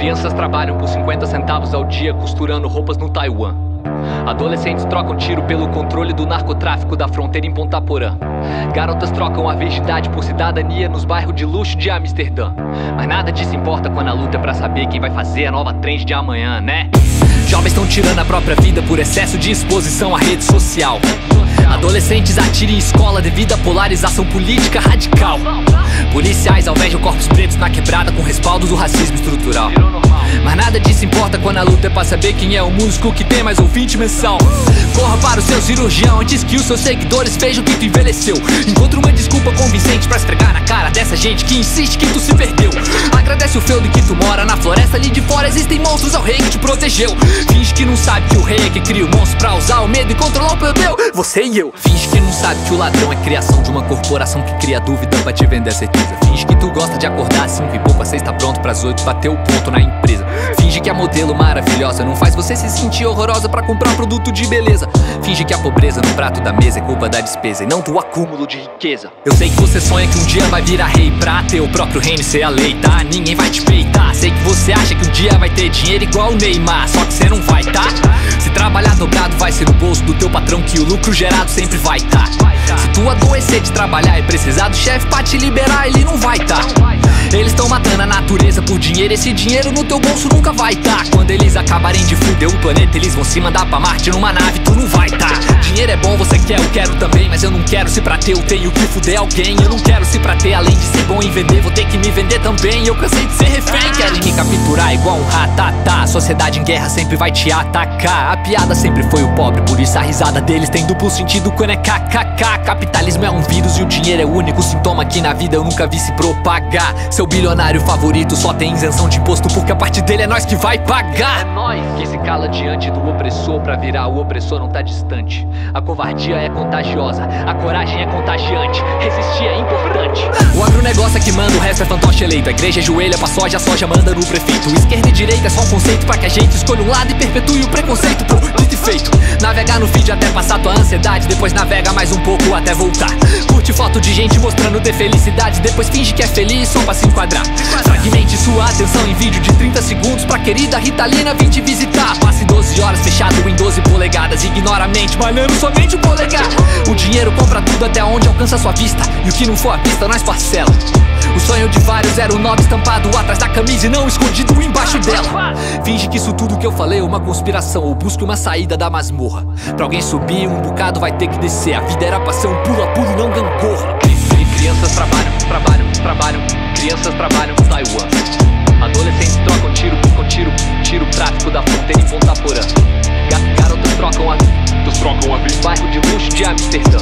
Crianças trabalham por 50 centavos ao dia costurando roupas no Taiwan. Adolescentes trocam tiro pelo controle do narcotráfico da fronteira em Ponta Porã. Garotas trocam a virgindade por cidadania nos bairros de luxo de Amsterdã. Mas nada disso importa quando a luta é pra saber quem vai fazer a nova trend de amanhã, né? Jovens estão tirando a própria vida por excesso de exposição à rede social. Adolescentes atiram em escola devido à polarização política radical. Policiais alvejam corpos pretos na quebrada com respaldo do racismo estrutural. Mas nada disso importa quando a luta é pra saber quem é o músico que tem mais ouvinte mensal. Corra para o seu cirurgião antes que os seus seguidores vejam que tu envelheceu. Encontre uma desculpa convincente pra esfregar na cara dessa gente que insiste que tu se perdeu. Agradece o feudo que tu mora na floresta ali de fora. Existem monstros ao rei que te protegeu. Finge que não sabe que o rei é que cria o monstro pra usar o medo e controlar o plebeu. Você e eu. Finge que não sabe que o ladrão é criação de uma corporação que cria dúvida pra te vender certeza. Finge que tu gosta de acordar às 5 e pouco, a sexta pronto pras 8 bater o ponto na empresa. Finge que a modelo maravilhosa não faz você se sentir horrorosa pra comprar produto de beleza. Finge que a pobreza no prato da mesa é culpa da despesa e não do acúmulo de riqueza. Eu sei que você sonha que um dia vai virar rei pra ter o próprio reino e ser a lei, tá? Ninguém vai te peitar. Sei que você acha que um dia vai ter dinheiro igual o Neymar, só que você não vai, tá? Se trabalhar dobrado vai ser no bolso do teu patrão que o lucro gerado sempre vai tá. Se tu adoecer de trabalhar e precisar do chefe pra te liberar, ele não vai tá. Eles estão matando a natureza por dinheiro, esse dinheiro no teu bolso nunca vai tá. Quando eles acabarem de fuder o planeta, eles vão se mandar pra Marte numa nave, tu não vai tá. Dinheiro é bom, você quer, eu quero também, mas eu não quero se pra ter eu tenho que fuder alguém. Eu não quero se pra ter, além de ser bom em vender, vou ter que me vender também. Eu cansei de ser refém, querem me capturar igual um ratatá. Sociedade em guerra sempre vai te atacar. A piada sempre foi o pobre, por isso a risada deles tem duplo sentido quando é kkk. Capitalismo é um vírus e o dinheiro é o único sintoma que na vida eu nunca vi se propagar. Seu bilionário favorito só tem isenção de imposto porque a parte dele é nós que vai pagar. É nós que se cala diante do opressor pra virar o opressor não tá distante. A covardia é contagiosa, a coragem é contagiante, resistir é importante. O agronegócio é que manda, o resto é fantoche eleito. A igreja joelha pra soja, a soja manda no prefeito. Esquerda e direita é só um conceito pra que a gente escolha um lado e perpetue o preconceito. Pô, dito e feito. Navegar no feed até passar tua ansiedade, depois navega mais um pouco até voltar. Curte foto de gente mostrando ter felicidade, depois finge que é feliz só pra se enquadrar. Fragmente sua atenção em vídeo de 30 segundos pra querida Ritalina vir te visitar. Passe 12 horas fechado em 12 polegadas, ignora a mente, malhando somente o polegar. O dinheiro compra tudo até onde alcança sua vista, e o que não for à vista nós parcela. O sonho de vários era o nome estampado atrás da camisa e não escondido embaixo dela. Finge que isso tudo que eu falei é uma conspiração ou busque uma saída da masmorra. Pra alguém subir, um bocado vai ter que descer. A vida era pra ser um pula-pula e não gangorra. E crianças trabalham, trabalham, trabalham. Crianças trabalham no Taiwan. Adolescentes trocam tiro com tiro, tiro tráfico da fronteira em Ponta Porã. Ga- Garotas trocam a trocam a. Bairro de luxo de Amsterdã.